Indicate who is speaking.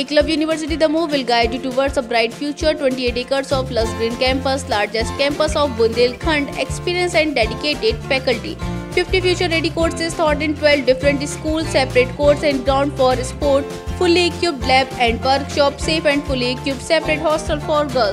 Speaker 1: Eklavya University Damoh will guide you towards a bright future. 28 acres of lush green campus, largest campus of Bundelkhand, experienced and dedicated faculty. 50 future ready courses taught in 12 different schools, separate courts and ground for sport, fully equipped lab and workshop, safe and fully equipped separate hostel for girls.